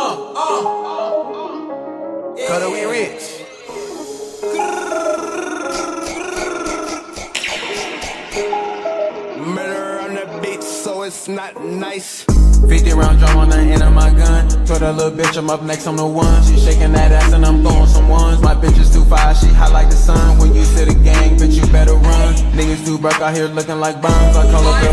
Uh, uh, Cause we rich. Murder on the beat, so it's not nice. 50 round drum on the end of my gun. Told that little bitch I'm up next, on the one. She shaking that ass and I'm throwing some ones. My bitch is too fire, she hot like the sun. When you see the gang, bitch, you better run. Niggas do broke out here looking like bombs. I call up the